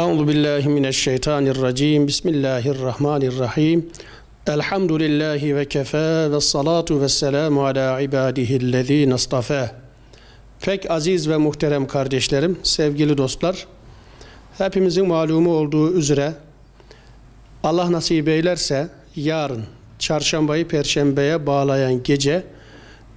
Euzu billahi mineşşeytanirracim. Bismillahirrahmanirrahim. Elhamdülillahi ve kefa ve salatu ve selamu ala ibadihillezine istafa. Pek aziz ve muhterem kardeşlerim, sevgili dostlar, hepimizin malumu olduğu üzere Allah nasip eylerse yarın çarşambayı perşembeye bağlayan gece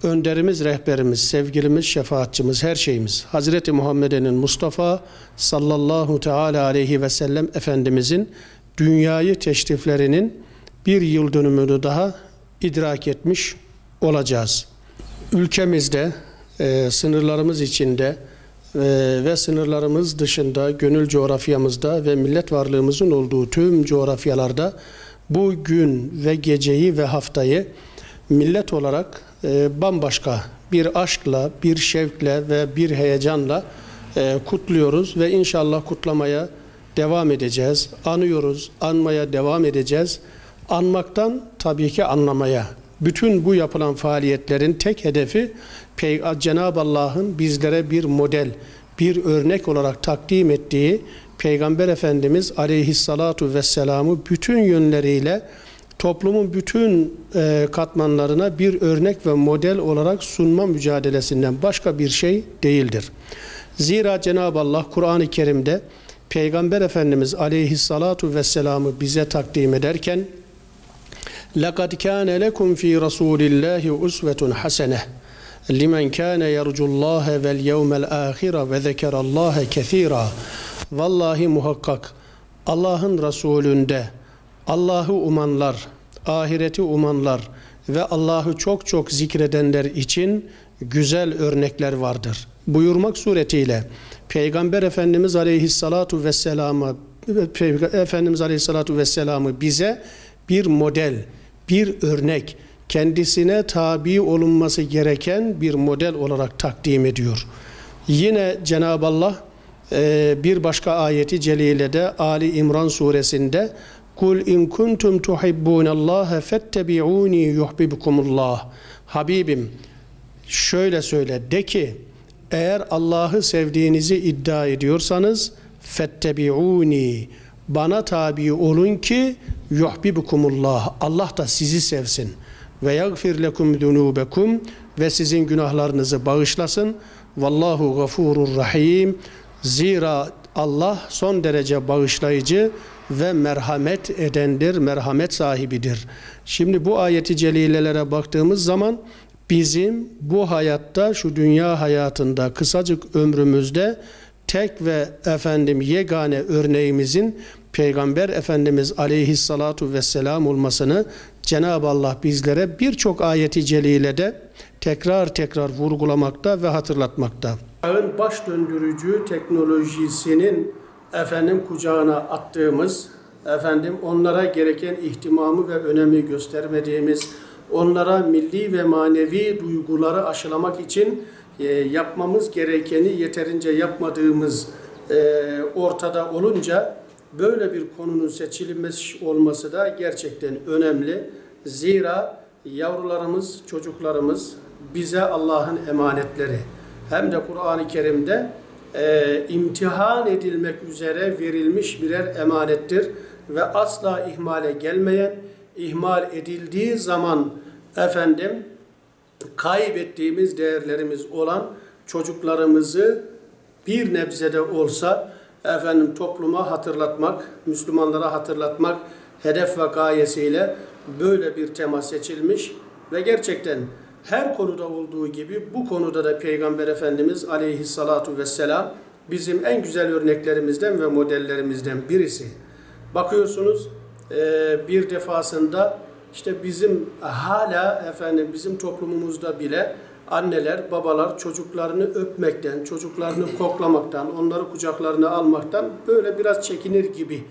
önderimiz, rehberimiz, sevgilimiz, şefaatçimiz, her şeyimiz Hazreti Muhammed'in Mustafa sallallahu teala aleyhi ve sellem Efendimizin dünyayı teşriflerinin bir yıl dönümünü daha idrak etmiş olacağız. Ülkemizde, e, sınırlarımız içinde e, ve sınırlarımız dışında, gönül coğrafyamızda ve millet varlığımızın olduğu tüm coğrafyalarda bu gün ve geceyi ve haftayı millet olarak e, bambaşka bir aşkla, bir şevkle ve bir heyecanla e, kutluyoruz ve inşallah kutlamaya devam edeceğiz. Anıyoruz, anmaya devam edeceğiz. Anmaktan tabii ki anlamaya. Bütün bu yapılan faaliyetlerin tek hedefi Cenab-ı Allah'ın bizlere bir model, bir örnek olarak takdim ettiği Peygamber Efendimiz aleyhissalatu vesselam'ı bütün yönleriyle toplumun bütün e, katmanlarına bir örnek ve model olarak sunma mücadelesinden başka bir şey değildir. Zira Cenab-ı Allah Kur'an-ı Kerim'de Peygamber Efendimiz aleyhissalatu vesselam'ı bize takdim ederken لَقَدْ كَانَ لَكُمْ ف۪ي رَسُولِ اللّٰهِ اُسْوَةٌ حَسَنَةٌ لِمَنْ كَانَ يَرْجُ اللّٰهَ وَالْيَوْمَ الْآخِرَ وَذَكَرَ اللّٰهَ كَثِيرًا Vallahi muhakkak Allah'ın Resulünde Allah'ı umanlar, ahireti umanlar ve Allah'ı çok çok zikredenler için güzel örnekler vardır. Buyurmak suretiyle Peygamber Efendimiz Aleyhissalatu vesselam'ı Efendimiz Aleyhissalatu vesselam'ı bize bir model, bir örnek, kendisine tabi olunması gereken bir model olarak takdim ediyor. Yine Cenab-ı Allah bir başka ayeti celilede Ali İmran suresinde Kul in kuntum tuhibbunallaha fettebi'uni yuhibbukumullah. Habibim şöyle söyle de ki eğer Allah'ı sevdiğinizi iddia ediyorsanız fettebi'uni bana tabi olun ki yuhibbukumullah. Allah da sizi sevsin. Ve yagfir lekum zunubekum ve sizin günahlarınızı bağışlasın. Vallahu gafurur rahim. Zira Allah son derece bağışlayıcı ve merhamet edendir, merhamet sahibidir. Şimdi bu ayeti celilelere baktığımız zaman bizim bu hayatta, şu dünya hayatında, kısacık ömrümüzde tek ve efendim yegane örneğimizin Peygamber Efendimiz aleyhissalatu vesselam olmasını Cenab-ı Allah bizlere birçok ayeti celilede tekrar tekrar vurgulamakta ve hatırlatmakta. Çağın baş döndürücü teknolojisinin efendim kucağına attığımız, efendim onlara gereken ihtimamı ve önemi göstermediğimiz, onlara milli ve manevi duyguları aşılamak için e, yapmamız gerekeni yeterince yapmadığımız e, ortada olunca böyle bir konunun seçilmiş olması da gerçekten önemli. Zira yavrularımız, çocuklarımız bize Allah'ın emanetleri. Hem de Kur'an-ı Kerim'de e, imtihan edilmek üzere verilmiş birer emanettir ve asla ihmale gelmeyen, ihmal edildiği zaman efendim kaybettiğimiz değerlerimiz olan çocuklarımızı bir nebzede olsa efendim topluma hatırlatmak, Müslümanlara hatırlatmak hedef ve gayesiyle böyle bir tema seçilmiş ve gerçekten her konuda olduğu gibi bu konuda da Peygamber Efendimiz aleyhissalatu vesselam bizim en güzel örneklerimizden ve modellerimizden birisi. Bakıyorsunuz bir defasında işte bizim hala efendim bizim toplumumuzda bile anneler, babalar çocuklarını öpmekten, çocuklarını koklamaktan, onları kucaklarına almaktan böyle biraz çekinir gibi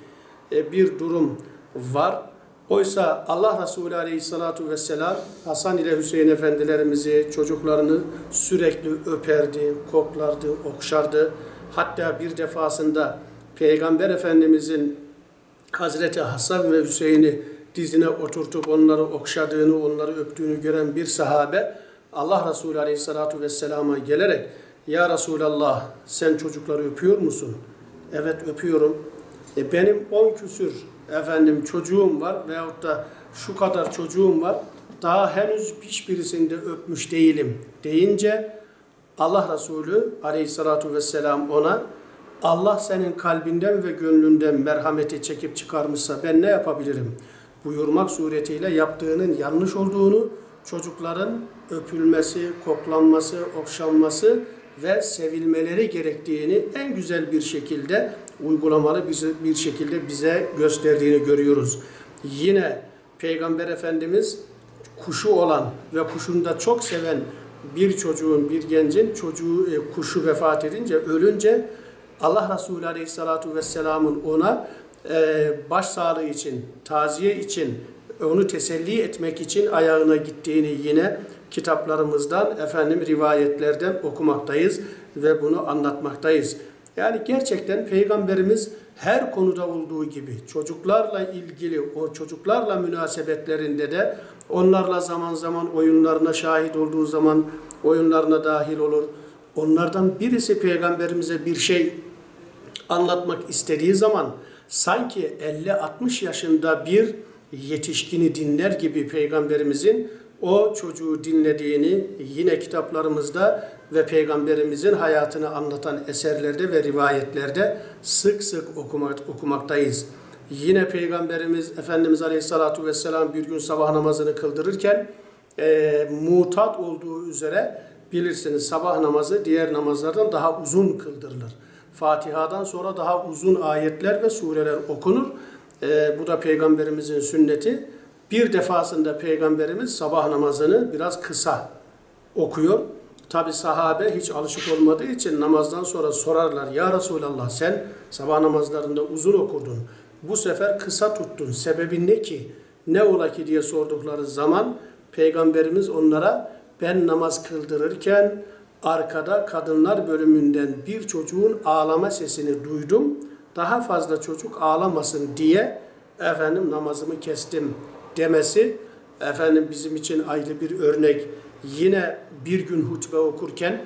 bir durum var. Oysa Allah Resulü Aleyhisselatü Vesselam Hasan ile Hüseyin efendilerimizi, çocuklarını sürekli öperdi, koklardı, okşardı. Hatta bir defasında Peygamber Efendimizin Hazreti Hasan ve Hüseyin'i dizine oturtup onları okşadığını, onları öptüğünü gören bir sahabe Allah Resulü Aleyhisselatü Vesselam'a gelerek Ya Resulallah sen çocukları öpüyor musun? Evet öpüyorum. E benim 10 küsür efendim çocuğum var veyahut da şu kadar çocuğum var. Daha henüz hiçbirisini de öpmüş değilim deyince Allah Resulü aleyhissalatu vesselam ona Allah senin kalbinden ve gönlünden merhameti çekip çıkarmışsa ben ne yapabilirim? Buyurmak suretiyle yaptığının yanlış olduğunu, çocukların öpülmesi, koklanması, okşanması ve sevilmeleri gerektiğini en güzel bir şekilde uygulamalı bir, şekilde bize gösterdiğini görüyoruz. Yine Peygamber Efendimiz kuşu olan ve kuşunu da çok seven bir çocuğun, bir gencin çocuğu e, kuşu vefat edince, ölünce Allah Resulü Aleyhisselatü Vesselam'ın ona e, baş sağlığı için, taziye için, onu teselli etmek için ayağına gittiğini yine kitaplarımızdan, efendim rivayetlerden okumaktayız ve bunu anlatmaktayız. Yani gerçekten Peygamberimiz her konuda olduğu gibi çocuklarla ilgili o çocuklarla münasebetlerinde de onlarla zaman zaman oyunlarına şahit olduğu zaman oyunlarına dahil olur. Onlardan birisi peygamberimize bir şey anlatmak istediği zaman sanki 50-60 yaşında bir yetişkini dinler gibi peygamberimizin o çocuğu dinlediğini yine kitaplarımızda ve peygamberimizin hayatını anlatan eserlerde ve rivayetlerde sık sık okumak, okumaktayız. Yine peygamberimiz Efendimiz Aleyhisselatü Vesselam bir gün sabah namazını kıldırırken e, mutat olduğu üzere bilirsiniz sabah namazı diğer namazlardan daha uzun kıldırılır. Fatiha'dan sonra daha uzun ayetler ve sureler okunur. E, bu da peygamberimizin sünneti. Bir defasında peygamberimiz sabah namazını biraz kısa okuyor. Tabi sahabe hiç alışık olmadığı için namazdan sonra sorarlar. Ya Resulallah sen sabah namazlarında uzun okurdun. Bu sefer kısa tuttun. Sebebi ne ki? Ne ola ki diye sordukları zaman Peygamberimiz onlara ben namaz kıldırırken arkada kadınlar bölümünden bir çocuğun ağlama sesini duydum. Daha fazla çocuk ağlamasın diye efendim namazımı kestim demesi efendim bizim için ayrı bir örnek. Yine bir gün hutbe okurken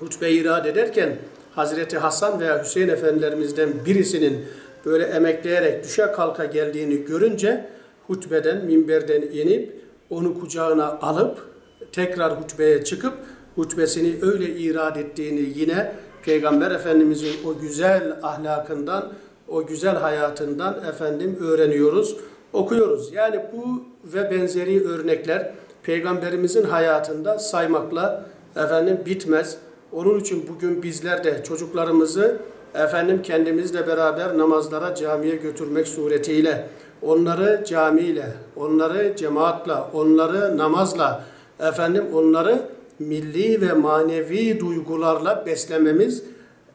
hutbe irad ederken Hazreti Hasan veya Hüseyin efendilerimizden birisinin böyle emekleyerek düşe kalka geldiğini görünce hutbeden, minberden inip onu kucağına alıp tekrar hutbeye çıkıp hutbesini öyle irad ettiğini yine Peygamber Efendimizin o güzel ahlakından, o güzel hayatından efendim öğreniyoruz, okuyoruz. Yani bu ve benzeri örnekler Peygamberimizin hayatında saymakla efendim bitmez. Onun için bugün bizler de çocuklarımızı efendim kendimizle beraber namazlara camiye götürmek suretiyle onları camiyle, onları cemaatla, onları namazla, efendim onları milli ve manevi duygularla beslememiz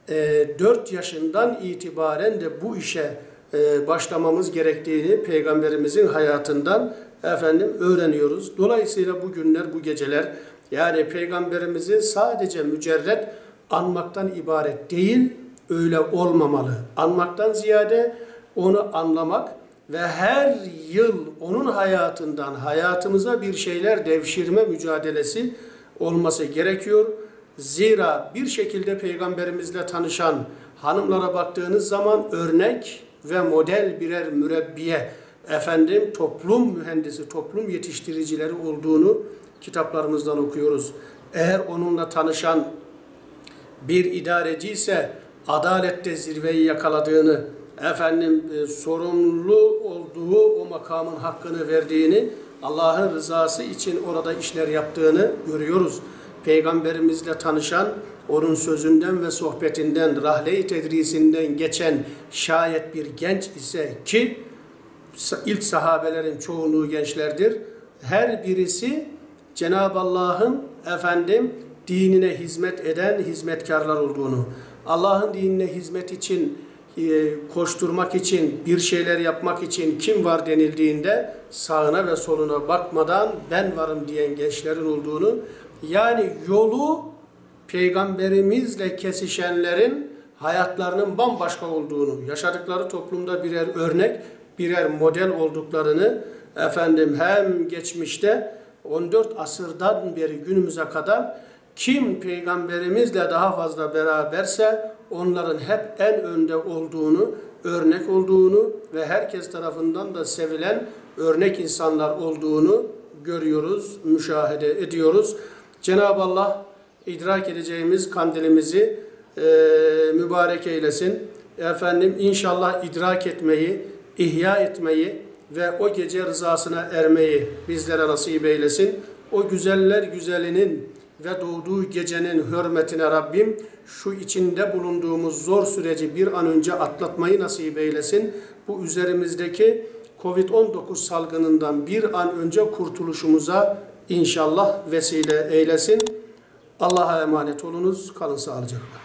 e, 4 yaşından itibaren de bu işe e, başlamamız gerektiğini Peygamberimizin hayatından efendim öğreniyoruz. Dolayısıyla bu günler, bu geceler yani Peygamberimizi sadece mücerret anmaktan ibaret değil, öyle olmamalı. Anmaktan ziyade onu anlamak ve her yıl onun hayatından hayatımıza bir şeyler devşirme mücadelesi olması gerekiyor. Zira bir şekilde peygamberimizle tanışan hanımlara baktığınız zaman örnek ve model birer mürebbiye, efendim toplum mühendisi, toplum yetiştiricileri olduğunu kitaplarımızdan okuyoruz. Eğer onunla tanışan bir idareci ise adalette zirveyi yakaladığını, efendim e, sorumlu olduğu o makamın hakkını verdiğini, Allah'ın rızası için orada işler yaptığını görüyoruz. Peygamberimizle tanışan, onun sözünden ve sohbetinden, rahle-i tedrisinden geçen şayet bir genç ise ki ilk sahabelerin çoğunluğu gençlerdir. Her birisi Cenab-ı Allah'ın efendim dinine hizmet eden hizmetkarlar olduğunu, Allah'ın dinine hizmet için e, koşturmak için, bir şeyler yapmak için kim var denildiğinde sağına ve soluna bakmadan ben varım diyen gençlerin olduğunu, yani yolu peygamberimizle kesişenlerin hayatlarının bambaşka olduğunu, yaşadıkları toplumda birer örnek, birer model olduklarını efendim hem geçmişte 14 asırdan beri günümüze kadar kim peygamberimizle daha fazla beraberse onların hep en önde olduğunu, örnek olduğunu ve herkes tarafından da sevilen örnek insanlar olduğunu görüyoruz, müşahede ediyoruz. Cenab-ı Allah idrak edeceğimiz kandilimizi e, mübarek eylesin. Efendim inşallah idrak etmeyi, ihya etmeyi ve o gece rızasına ermeyi bizlere nasip eylesin. O güzeller güzelinin ve doğduğu gecenin hürmetine Rabbim şu içinde bulunduğumuz zor süreci bir an önce atlatmayı nasip eylesin. Bu üzerimizdeki Covid-19 salgınından bir an önce kurtuluşumuza inşallah vesile eylesin. Allah'a emanet olunuz. Kalın sağlıcakla.